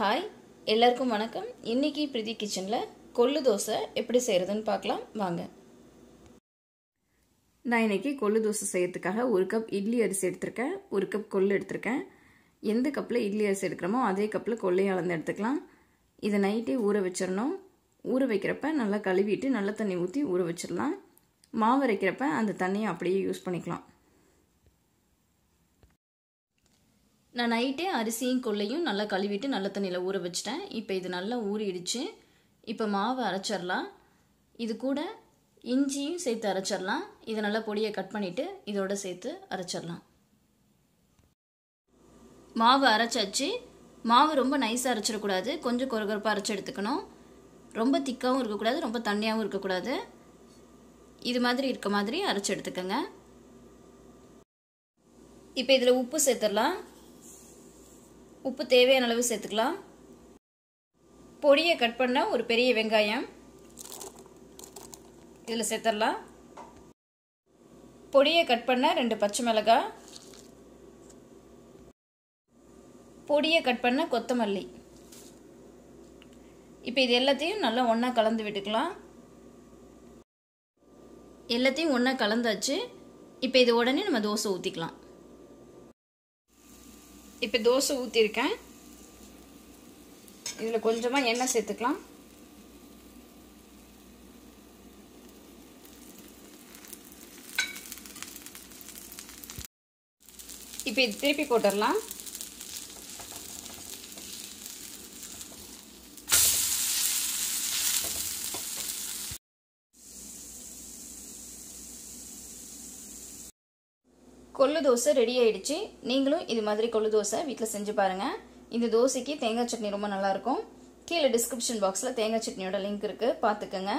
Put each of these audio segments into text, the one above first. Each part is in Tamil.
ஹாய் எல்லாருக்கும் வணக்கம். இன்னைக்கு பிரீதி கிச்சனில் கொள்ளு தோசை எப்படி செய்கிறதுன்னு பார்க்கலாம். வாங்க. நான் இன்னைக்கு கொள்ளு தோசை செய்கிறதுக்காக ஒரு கப் இட்லி அரிசி எடுத்திருக்கேன். ஒரு கப் கொள்ளு எடுத்திருக்கேன். எந்த கப்பில் இட்லி அரிசி எடுக்கிறோமோ அதே கப்பில் கொள்ளையும் அளந்து எடுத்துக்கலாம். இதை நைட்டே ஊற வச்சிடணும். ஊற வைக்கிறப்ப நல்லா கழுவிட்டு நல்ல தண்ணி ஊற்றி ஊற வச்சிடலாம். மாவு அரைக்கிறப்ப அந்த தண்ணியை அப்படியே யூஸ் பண்ணிக்கலாம். நான் நைட்டே அரிசியும் கொள்ளையும் நல்லா கழுவிட்டு நல்ல தண்ணியில் ஊற வச்சிட்டேன். இப்போ இது நல்லா ஊறிடுச்சு. இப்போ மாவை அரைச்சிடலாம். இது கூட இஞ்சியும் சேர்த்து அரைச்சிடலாம். இதை நல்லா பொடியை கட் பண்ணிவிட்டு இதோட சேர்த்து அரைச்சிடலாம். மாவு அரைச்சாச்சு. மாவு ரொம்ப நைஸாக அரைச்சிடக்கூடாது. கொஞ்சம் கொரகொரப்பாக அரைச்சி எடுத்துக்கணும். ரொம்ப திக்காகவும் இருக்கக்கூடாது. ரொம்ப தண்ணியாகவும் இருக்கக்கூடாது. இது மாதிரி இருக்க மாதிரி அரைச்சி எடுத்துக்கோங்க. இப்போ இதில் உப்பு சேர்த்துடலாம். உப்பு தேவையான அளவு சேர்த்துக்கலாம். பொடியை கட் பண்ண ஒரு பெரிய வெங்காயம். இதில் சேர்த்துடலாம் பொடியை கட் பண்ண ரெண்டு பச்சை மிளகாய். பொடியை கட் பண்ண கொத்தமல்லி. இப்போ இது எல்லாத்தையும் நல்லா ஒன்றா கலந்து விட்டுக்கலாம். எல்லாத்தையும் ஒன்றா கலந்தாச்சு. இப்போ இது உடனே நம்ம தோசை ஊற்றிக்கலாம் இப்போ தோசை ஊற்றிருக்கேன் இதில் கொஞ்சமாக எண்ணெய் சேர்த்துக்கலாம். இப்போ இது திருப்பி போட்டுடலாம் கொள்ளு தோசை ரெடி ஆயிடுச்சு. நீங்களும் இது மாதிரி கொள்ளு தோசை வீட்டில் செஞ்சு பாருங்கள் இந்த தோசைக்கு தேங்காய் சட்னி ரொம்ப நல்லாயிருக்கும். கீழே டிஸ்கிரிப்ஷன் பாக்ஸில் தேங்காய் சட்னியோட லிங்க் இருக்குது பார்த்துக்கோங்க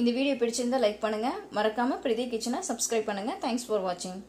இந்த வீடியோ பிடிச்சிருந்தா லைக் பண்ணுங்கள் மறக்காமல் பிரீதி கிச்சனை சப்ஸ்கிரைப் பண்ணுங்கள் தேங்க்ஸ் ஃபார் வாட்சிங்